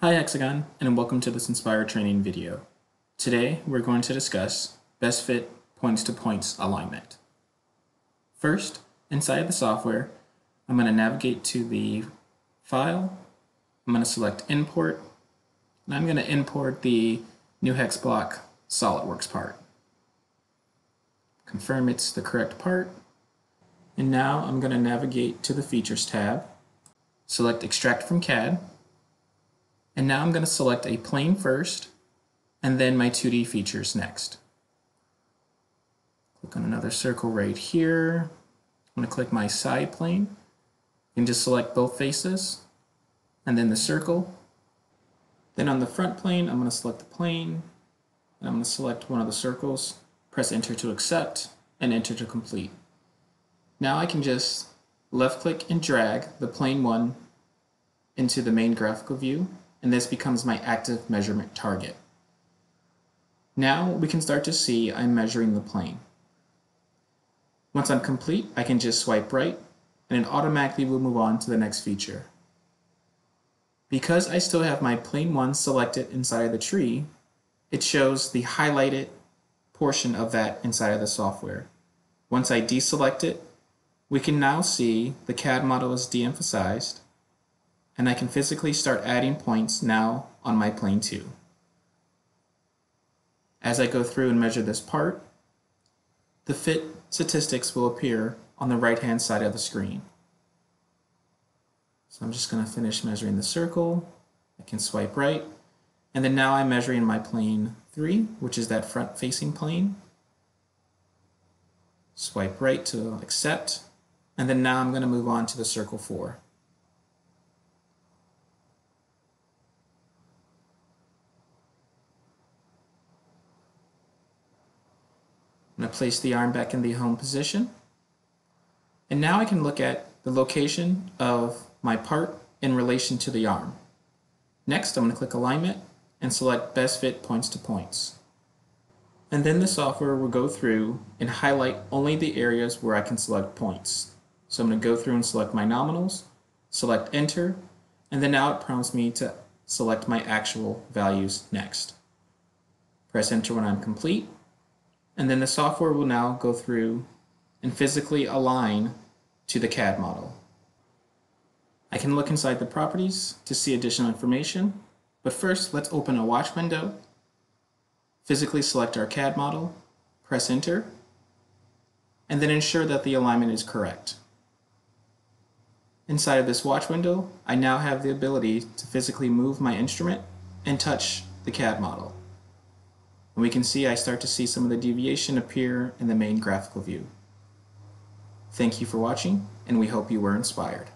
Hi Hexagon, and welcome to this Inspire training video. Today, we're going to discuss best fit points to points alignment. First, inside the software, I'm going to navigate to the file, I'm going to select import, and I'm going to import the new hex block SolidWorks part. Confirm it's the correct part, and now I'm going to navigate to the Features tab, select Extract from CAD, and now I'm going to select a plane first, and then my 2D features next. Click on another circle right here. I'm going to click my side plane. Can just select both faces, and then the circle. Then on the front plane, I'm going to select the plane, and I'm going to select one of the circles, press enter to accept, and enter to complete. Now I can just left click and drag the plane one into the main graphical view and this becomes my active measurement target. Now we can start to see I'm measuring the plane. Once I'm complete, I can just swipe right and it automatically will move on to the next feature. Because I still have my plane 1 selected inside of the tree, it shows the highlighted portion of that inside of the software. Once I deselect it, we can now see the CAD model is de-emphasized and I can physically start adding points now on my plane 2. As I go through and measure this part, the fit statistics will appear on the right hand side of the screen. So I'm just going to finish measuring the circle. I can swipe right. And then now I'm measuring my plane 3, which is that front facing plane. Swipe right to accept. And then now I'm going to move on to the circle 4. I'm going to place the arm back in the home position. And now I can look at the location of my part in relation to the arm. Next, I'm going to click Alignment and select Best Fit Points to Points. And then the software will go through and highlight only the areas where I can select points. So I'm going to go through and select my nominals, select Enter, and then now it prompts me to select my actual values next. Press Enter when I'm complete, and then the software will now go through and physically align to the CAD model. I can look inside the properties to see additional information, but first let's open a watch window, physically select our CAD model, press enter, and then ensure that the alignment is correct. Inside of this watch window, I now have the ability to physically move my instrument and touch the CAD model. And we can see I start to see some of the deviation appear in the main graphical view. Thank you for watching, and we hope you were inspired.